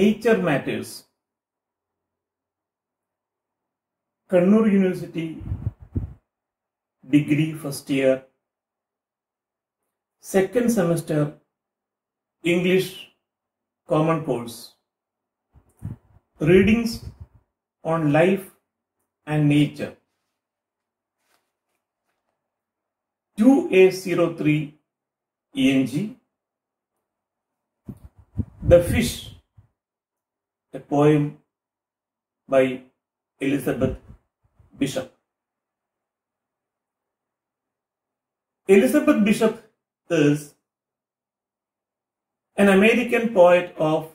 Nature Matters, Kannur University, degree first year, second semester, English Common Course, readings on life and nature. 2A03 ENG The Fish, a poem by Elizabeth Bishop. Elizabeth Bishop is an American poet of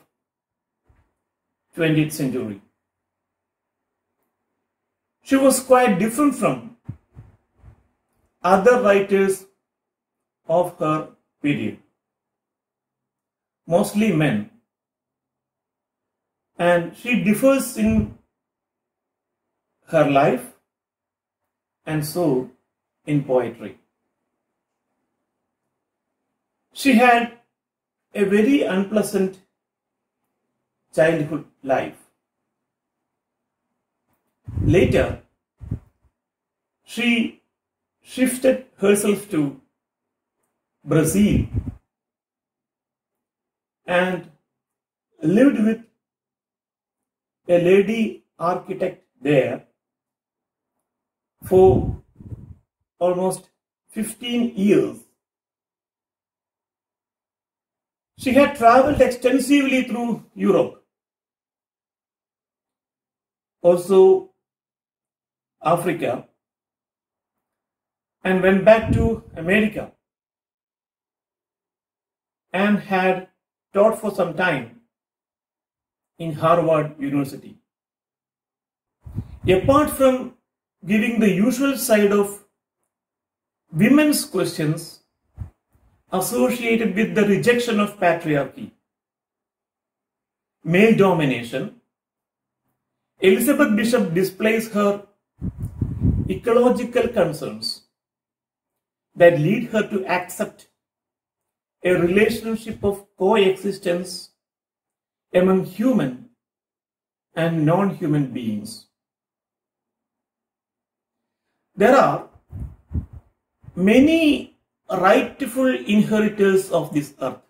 20th century. She was quite different from other writers of her period, mostly men. And she differs in her life and so in poetry. She had a very unpleasant childhood life. Later, she shifted herself to Brazil and lived with a lady architect there for almost 15 years. She had traveled extensively through Europe, also Africa, and went back to America. And had taught for some time in Harvard University. Apart from giving the usual side of women's questions associated with the rejection of patriarchy, male domination, Elizabeth Bishop displays her ecological concerns that lead her to accept a relationship of coexistence among human and non human beings. There are many rightful inheritors of this earth.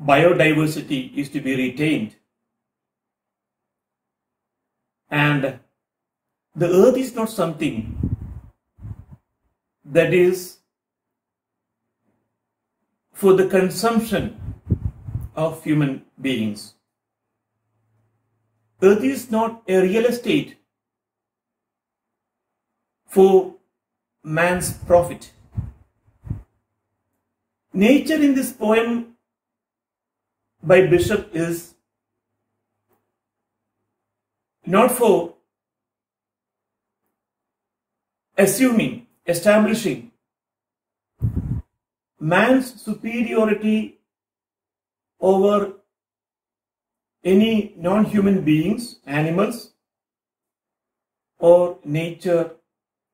Biodiversity is to be retained. And the earth is not something that is for the consumption of human beings. Earth is not a real estate for man's profit. Nature in this poem by Bishop is not for assuming, establishing man's superiority over any non human beings, animals, or nature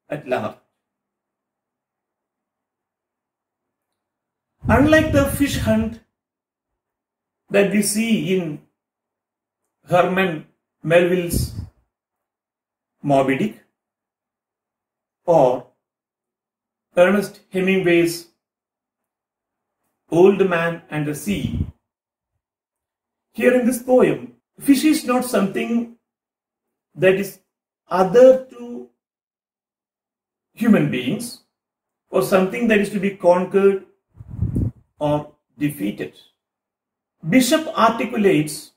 at large. Unlike the fish hunt that we see in Herman Melville's Moby Dick or Ernest Hemingway's Old Man and the Sea, here in this poem, fish is not something that is other to human beings or something that is to be conquered or defeated. Bishop articulates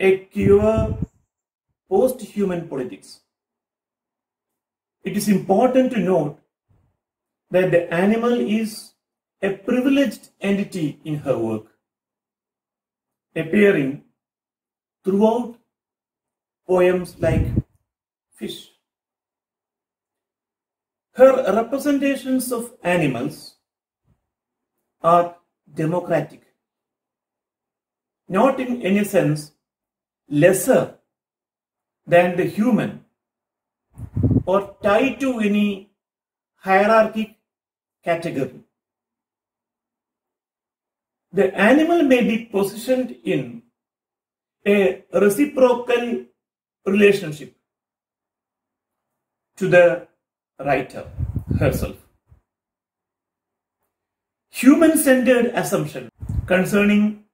a pure post human politics. It is important to note that the animal is a privileged entity in her work, appearing throughout poems like Fish. Her representations of animals are democratic, not in any sense lesser than the human or tied to any hierarchic category. The animal may be positioned in a reciprocal relationship to the writer herself. Human centered assumption concerning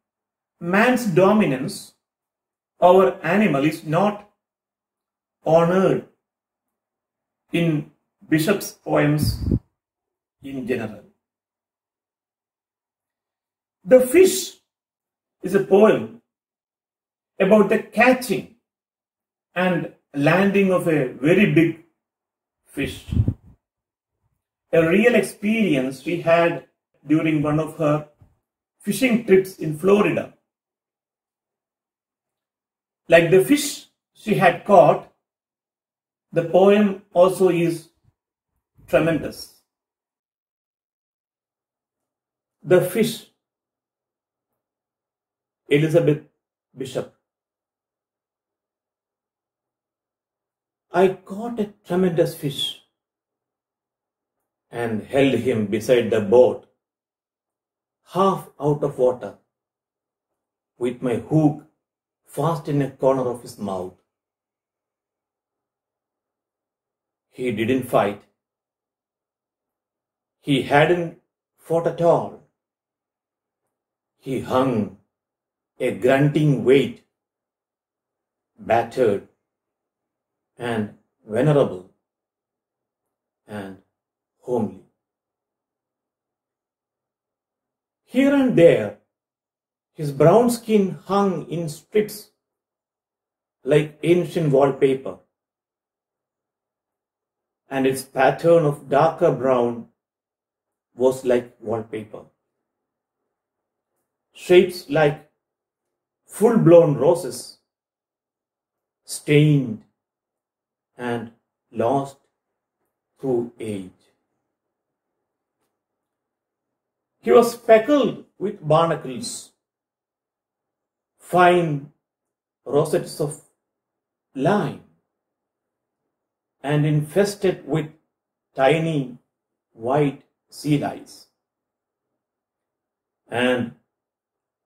man's dominance over animal is not honored in Bishop's poems in general. The Fish is a poem about the catching and landing of a very big fish. A real experience she had during one of her fishing trips in Florida. Like the fish she had caught, the poem also is tremendous. The fish, Elizabeth Bishop. I caught a tremendous fish and held him beside the boat, half out of water, with my hook fast in a corner of his mouth. He didn't fight. He hadn't fought at all. He hung a grunting weight, battered and venerable and homely. Here and there, his brown skin hung in strips like ancient wallpaper, and its pattern of darker brown was like wallpaper. Shapes like full blown roses, stained and lost through age. He was speckled with barnacles, fine rosettes of lime, and infested with tiny white sea-lice. And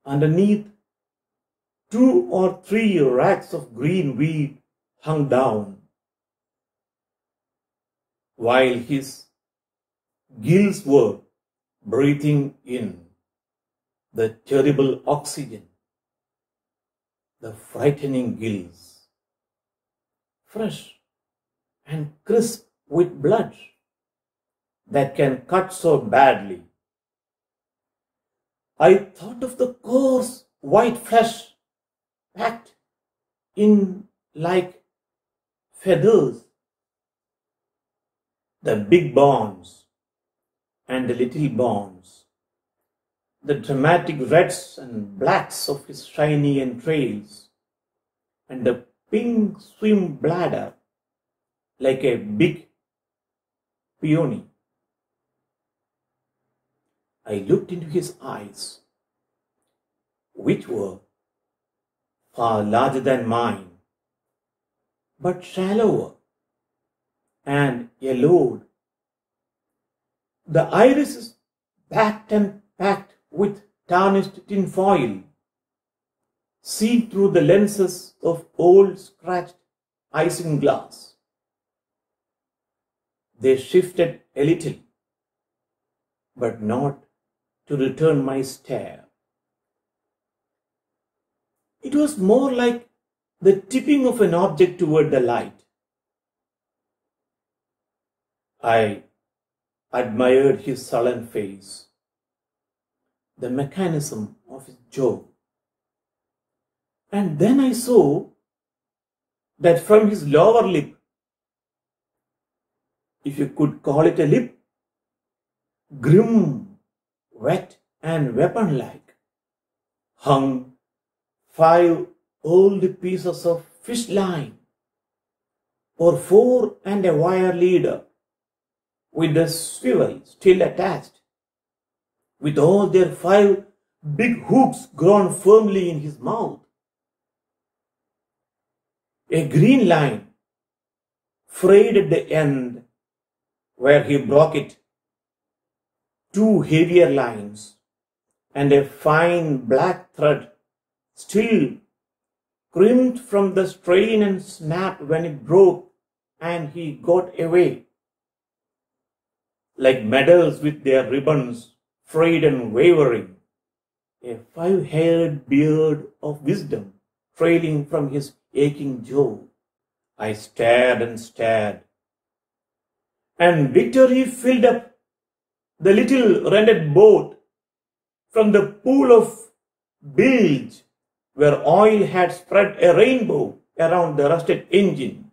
underneath, two or three racks of green weed hung down, while his gills were breathing in the terrible oxygen, the frightening gills, fresh and crisp with blood that can cut so badly. I thought of the coarse white flesh packed in like feathers, the big bones and the little bones, the dramatic reds and blacks of his shiny entrails, and the pink swim bladder like a big peony. I looked into his eyes, which were far larger than mine, but shallower and yellowed. The iris is backed and packed with tarnished tin foil, seen through the lenses of old scratched isinglass. They shifted a little, but not to return my stare. It was more like the tipping of an object toward the light. I admired his sullen face, the mechanism of his jaw. And then I saw that from his lower lip, if you could call it a lip, grim, wet, and weapon like, hung five old pieces of fish line, or four and a wire leader with the swivel still attached, with all their five big hooks grown firmly in his mouth. A green line frayed at the end where he broke it. Two heavier lines and a fine black thread still crimped from the strain and snapped when it broke and he got away. Like medals with their ribbons frayed and wavering, a five haired beard of wisdom trailing from his aching jaw. I stared and stared. And victory filled up the little rented boat from the pool of bilge where oil had spread a rainbow around the rusted engine.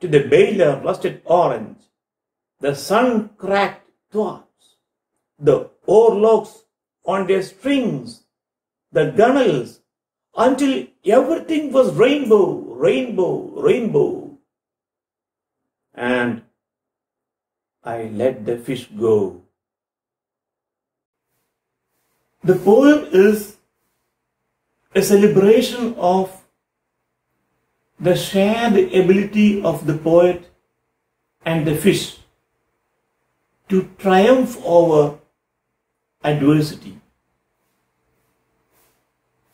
To the bailer rusted orange, the sun cracked thwarts, the oarlocks on their strings, the gunwales, until everything was rainbow, rainbow, rainbow. And I let the fish go. The poem is a celebration of the shared ability of the poet and the fish to triumph over adversity.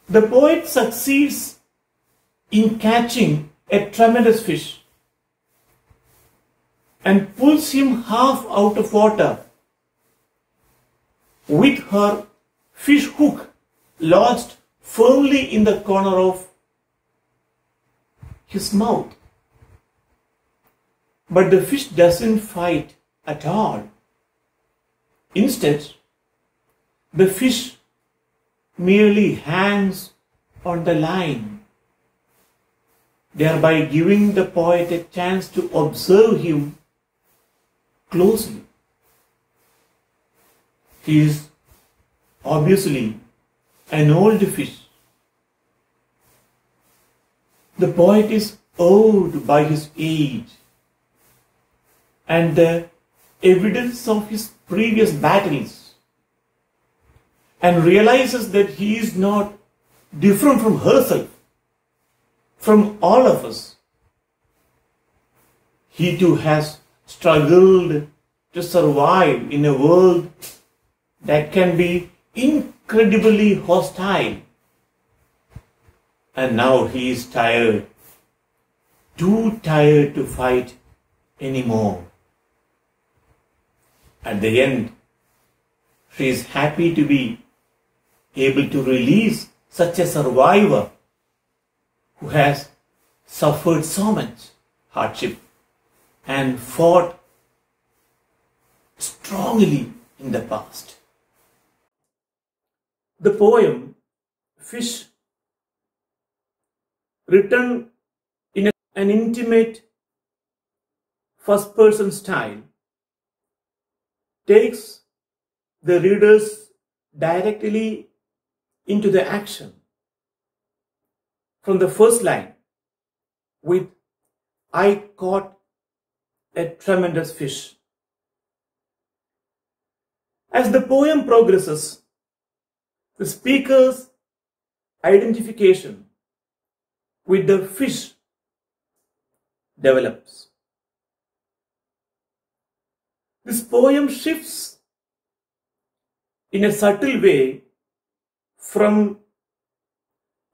The poet succeeds in catching a tremendous fish and pulls him half out of water with her fish hook lodged firmly in the corner of his mouth. But the fish doesn't fight at all. Instead, the fish merely hangs on the line, thereby giving the poet a chance to observe him closely. He is obviously an old fish. The poet is awed by his age and the evidence of his previous battles and realizes that he is not different from herself, from all of us. He too has struggled to survive in a world that can be incredibly hostile. And now he is tired, too tired to fight anymore. At the end, she is happy to be able to release such a survivor who has suffered so much hardship and fought strongly in the past. The poem Fish, written in an intimate first person style, takes the readers directly into the action. From the first line, with I caught a tremendous fish. As the poem progresses, the speaker's identification with the fish develops. This poem shifts in a subtle way from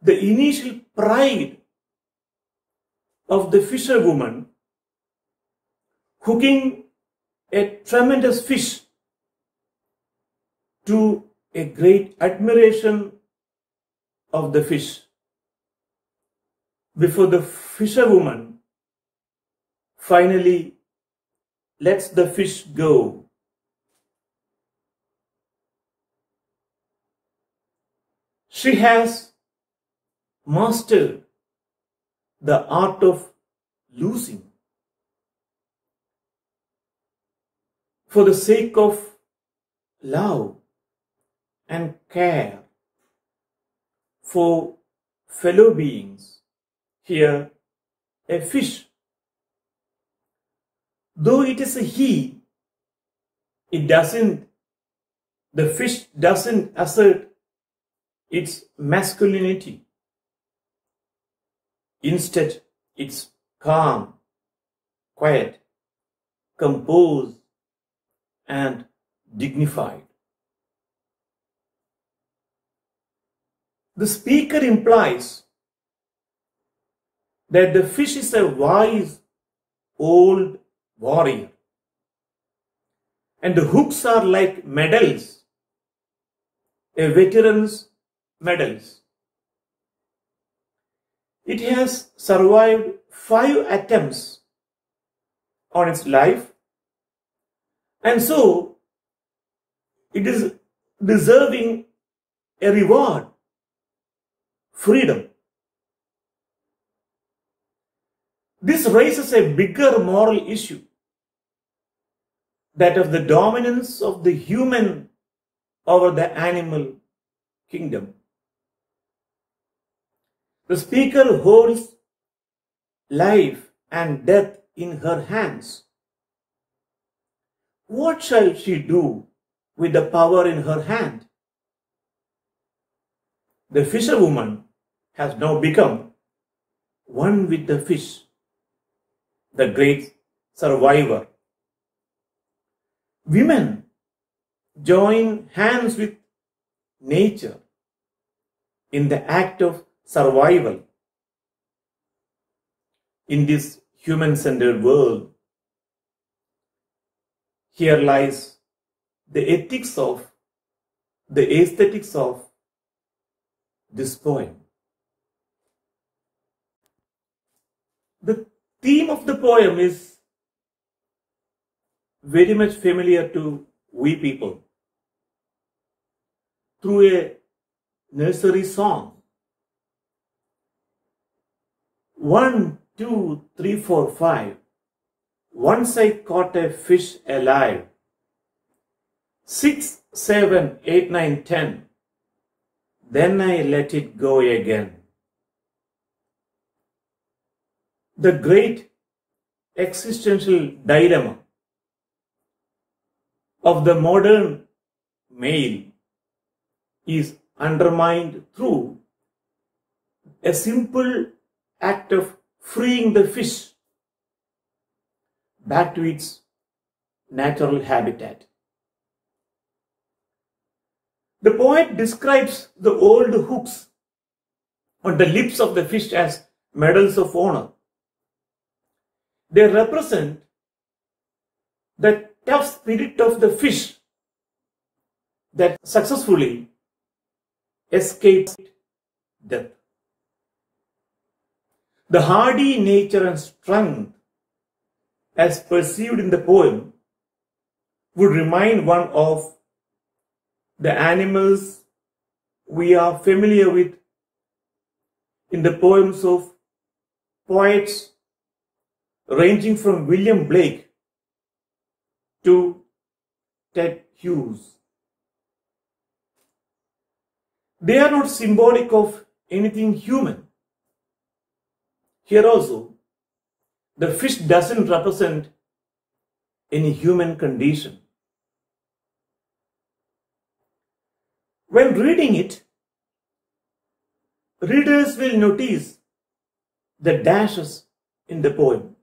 the initial pride of the fisherwoman hooking a tremendous fish to a great admiration of the fish before the fisherwoman finally lets the fish go. She has mastered the art of losing for the sake of love and care for fellow beings. Here, a fish. Though it is a he, it doesn't, the fish doesn't assert its masculinity. Instead, it's calm, quiet, composed, and dignified. The speaker implies that the fish is a wise old warrior. And the hooks are like medals, a veteran's medals. It has survived five attempts on its life. And so it is deserving a reward, freedom. This raises a bigger moral issue that of the dominance of the human over the animal kingdom. The speaker holds life and death in her hands. What shall she do with the power in her hand? The fisherwoman has now become one with the fish, the great survivor. Women join hands with nature in the act of survival in this human centered world. Here lies the ethics of, the aesthetics of this poem. The theme of the poem is very much familiar to we people through a nursery song. One, two, three, four, five. Once I caught a fish alive. Six, seven, eight, nine, ten. Then I let it go again. The great existential dilemma of the modern male is undermined through a simple act of freeing the fish back to its natural habitat. The poet describes the old hooks on the lips of the fish as medals of honor. They represent the tough spirit of the fish that successfully escaped death. The hardy nature and strength as perceived in the poem would remind one of the animals we are familiar with in the poems of poets ranging from William Blake to Ted Hughes. They are not symbolic of anything human. Here also, the fish doesn't represent any human condition. When reading it, readers will notice the dashes in the poem.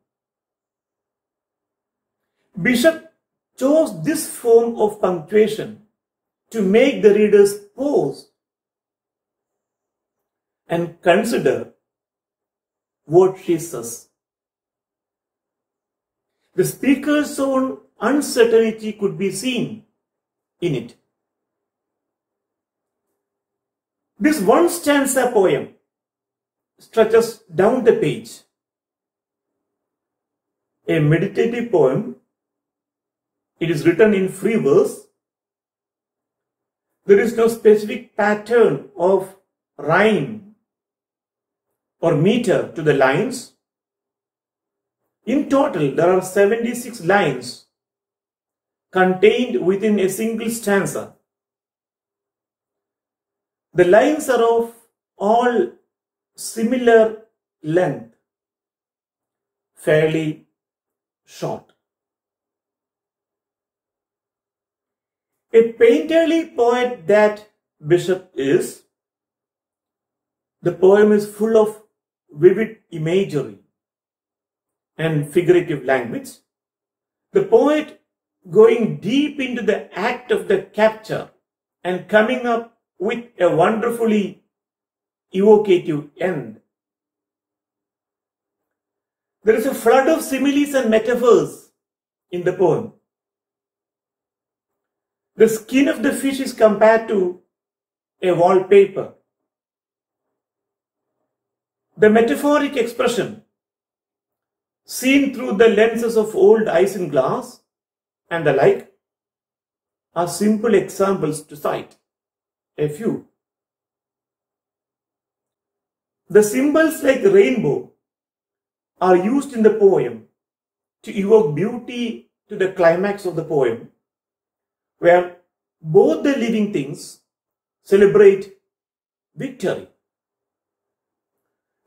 Bishop chose this form of punctuation to make the readers pause and consider what she says. The speaker's own uncertainty could be seen in it. This one stanza poem stretches down the page. A meditative poem. It is written in free verse. There is no specific pattern of rhyme or meter to the lines. In total, there are 76 lines contained within a single stanza. The lines are of all similar length, fairly short. A painterly poet that Bishop is, the poem is full of vivid imagery and figurative language. The poet going deep into the act of the capture and coming up with a wonderfully evocative end. There is a flood of similes and metaphors in the poem. The skin of the fish is compared to a wallpaper. The metaphoric expression, seen through the lenses of old isinglass and the like, are simple examples to cite. A few. The symbols like rainbow are used in the poem to evoke beauty to the climax of the poem, where both the living things celebrate victory.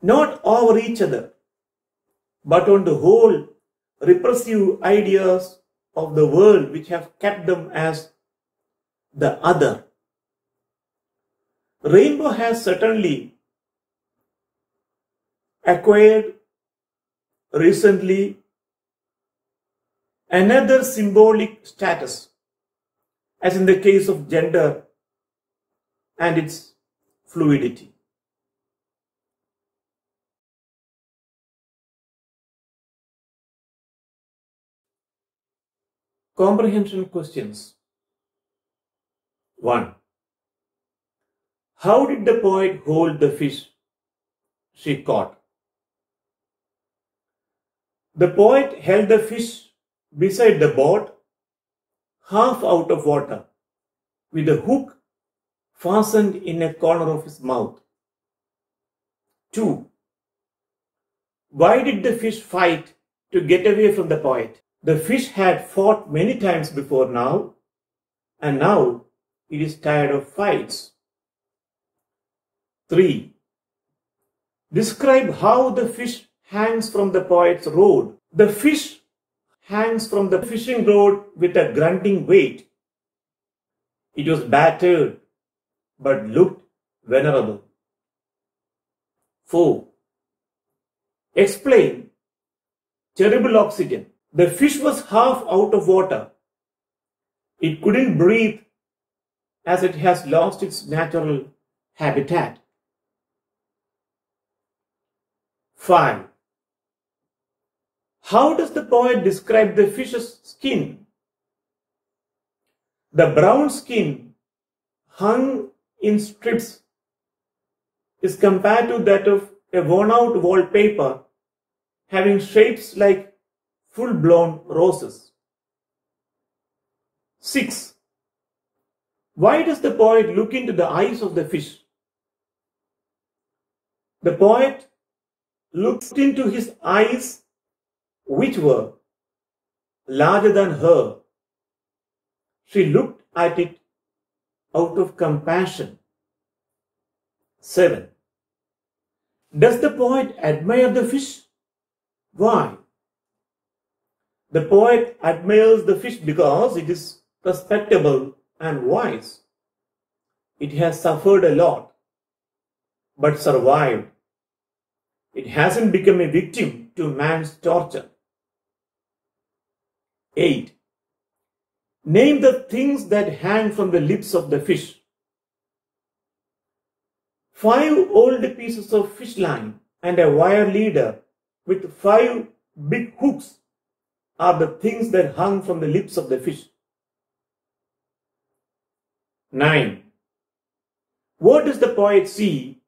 Not over each other, but on the whole repressive ideas of the world which have kept them as the other. Rainbow has certainly acquired recently another symbolic status, as in the case of gender and its fluidity. Comprehension questions. 1. How did the poet hold the fish she caught? The poet held the fish beside the boat, half out of water, with a hook fastened in a corner of his mouth. 2. Why did the fish fight to get away from the poet? The fish had fought many times before now, and now it is tired of fights. 3. Describe how the fish hangs from the poet's rod. The fish hangs from the fishing rod with a grunting weight. It was battered, but looked venerable. 4. Explain terrible oxygen. The fish was half out of water. It couldn't breathe as it has lost its natural habitat. 5. How does the poet describe the fish's skin? The brown skin hung in strips is compared to that of a worn out wallpaper having shapes like full blown roses. 6. Why does the poet look into the eyes of the fish? The poet looked into his eyes which were larger than her. She looked at it out of compassion. 7. Does the poet admire the fish? Why? The poet admires the fish because it is respectable and wise. It has suffered a lot, but survived. It hasn't become a victim to man's torture. 8. Name the things that hang from the lips of the fish. Five old pieces of fish line and a wire leader with five big hooks are the things that hung from the lips of the fish. 9. What does the poet see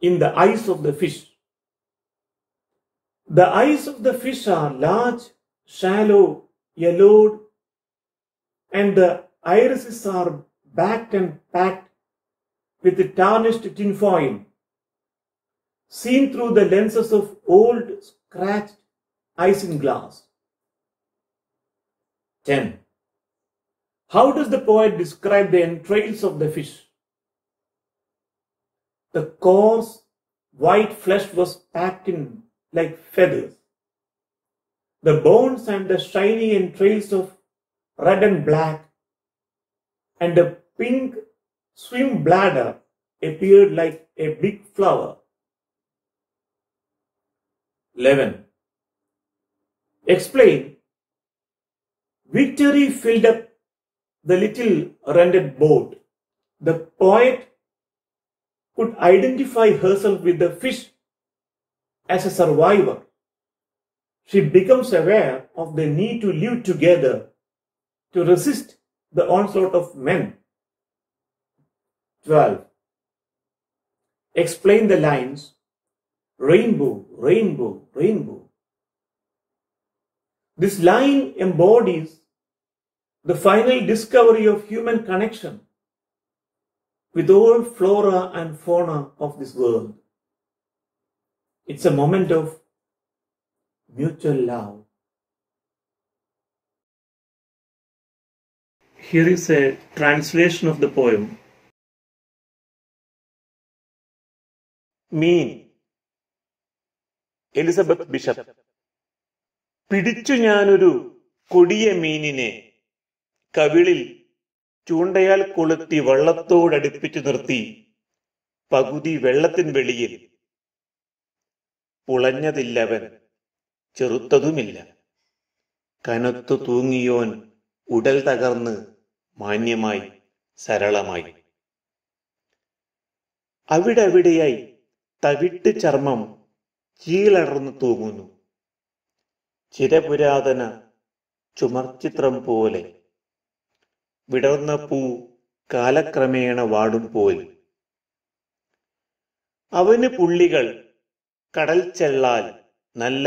in the eyes of the fish? The eyes of the fish are large, shallow, yellowed, and the irises are backed and packed with the tarnished tinfoil, seen through the lenses of old scratched isinglass. 10. How does the poet describe the entrails of the fish? The coarse white flesh was packed in like feathers the bones and the shiny entrails of red and black, and the pink swim bladder appeared like a big flower. 11. Explain. Victory filled up the little rendered boat. The poet could identify herself with the fish as a survivor, she becomes aware of the need to live together to resist the onslaught of men. 12. Explain the lines rainbow, rainbow, rainbow. This line embodies the final discovery of human connection with all flora and fauna of this world. It's a moment of mutual love. Here is a translation of the poem. മീൻ Elizabeth Bishop പിടിച്ചു ഞാനൊരു കൊടിയ മീനിനെ കവിളിൽ ചൂണ്ടയാൽ കൊളുത്തി വള്ളത്തോടടുപ്പിച്ചു നിർത്തി പകുതി വെള്ളത്തിൻ വെളിയിൽ പുളഞ്ഞതില്ലവൻ ചെറുത്തതുമില്ല. കനത്തു തൂങ്ങിയോൻ ഉടൽ തകർന്ന് മാന്യമായി സരളമായി. അവിടെവിടെയായി തവിട്ട് ചർമ്മം ചീളടർന്നു തൂങ്ങുന്നു. ചിരപുരാതന ചുമർചിത്രം പോലെ വിടർന്ന പൂ കാലക്രമേണ വാടും പോൽ അവന് പുള്ളികൾ കടൽ ചെള്ളാൽ നല്ല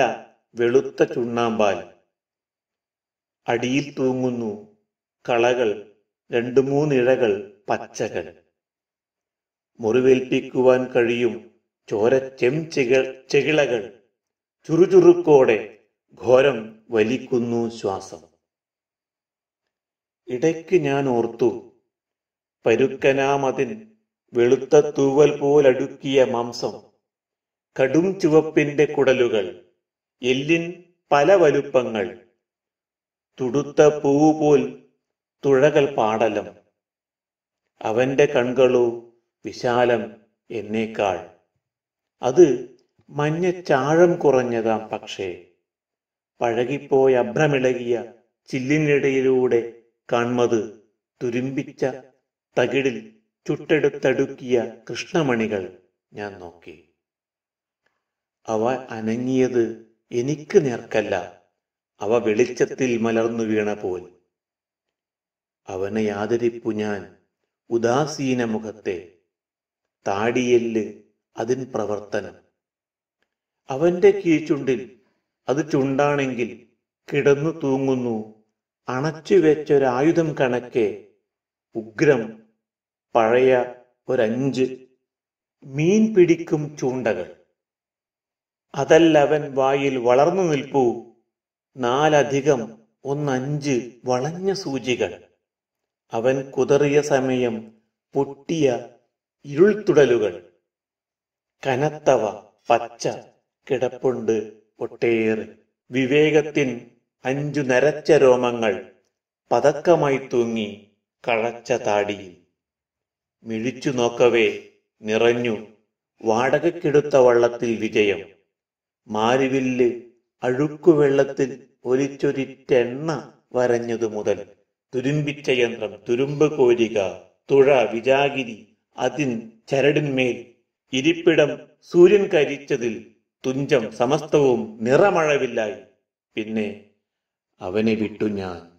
വെളുത്ത ചുണ്ണാമ്പാൽ. അടിയിൽ തൂങ്ങുന്നു. കളകൾ രണ്ടു മൂന്നിഴകൾ പച്ചകൾ. മുറിവേൽപ്പിക്കുവാൻ കഴിയും ചോര ചെം ചെകിളകൾ. ചുറുചുറുക്കോടെ ഘോരം വലിക്കുന്നു ശ്വാസം. ഇടയ്ക്ക് ഞാൻ ഓർത്തു പരുക്കനാമതിൻ വെളുത്ത തൂവൽ പോലടുക്കിയ മാംസം കടും ചുവപ്പിന്റെ കുടലുകൾ. എല്ലിൻ പല വലുപ്പങ്ങൾ. തുടുത്ത പൂവ് പോൽ തുഴകൾ പാടലം. അവന്റെ കൺകളോ വിശാലം എന്നേക്കാൾ. അത് മഞ്ഞ ചാഴം കുറഞ്ഞതാം പക്ഷേ. പഴകിപ്പോയ അഭ്രമിളകിയ ചില്ലിനിടയിലൂടെ കാൺമത് തുരുമ്പിച്ച തകിടിൽ ചുട്ടെടുത്തടുക്കിയ കൃഷ്ണമണികൾ ഞാൻ നോക്കി. അവ അനങ്ങിയത് എനിക്ക് നേർക്കല്ല. അവ വെളിച്ചത്തിൽ മലർന്നു വീണ പോൽ. അവനെ ആദരിപ്പു ഞാൻ ഉദാസീന മുഖത്തെ. താടിയെല്ല് അതിൻ പ്രവർത്തനം. അവന്റെ കീഴ്ചുണ്ടിൽ അത് ചുണ്ടാണെങ്കിൽ കിടന്നു തൂങ്ങുന്നു. അണച്ചു വെച്ചൊരായുധം കണക്കെ. ഉഗ്രം പഴയ ഒരഞ്ച്. മീൻ പിടിക്കും ചൂണ്ടകൾ. അതല്ലവൻ വായിൽ വളർന്നു നിൽപ്പൂ. നാലധികം ഒന്നഞ്ച് വളഞ്ഞ സൂചികൾ. അവൻ കുതറിയ സമയം പൊട്ടിയ ഇരുൾത്തുടലുകൾ. കനത്തവ പച്ച കിടപ്പുണ്ട് ഒട്ടേറെ. വിവേകത്തിൻ അഞ്ചു നരച്ച രോമങ്ങൾ പതക്കമായി തൂങ്ങി കളച്ച താടിയിൽ. മിഴിച്ചു നോക്കവേ നിറഞ്ഞു വാടകയ്ക്കെടുത്ത വള്ളത്തിൽ വിജയം. മാരിവില്ല് അഴുക്കുവെള്ളത്തിൽ ഒലിച്ചൊരിറ്റെണ്ണ വരഞ്ഞതു മുതൽ തുരുമ്പിച്ച യന്ത്രം തുരുമ്പ് കോരിക തുഴ വിജാഗിരി അതിൻ ചരടിന്മേൽ ഇരിപ്പിടം സൂര്യൻ കരിച്ചതിൽ തുഞ്ചം സമസ്തവും നിറമഴവില്ലായി. പിന്നെ അവനെ വിട്ടു ഞാൻ.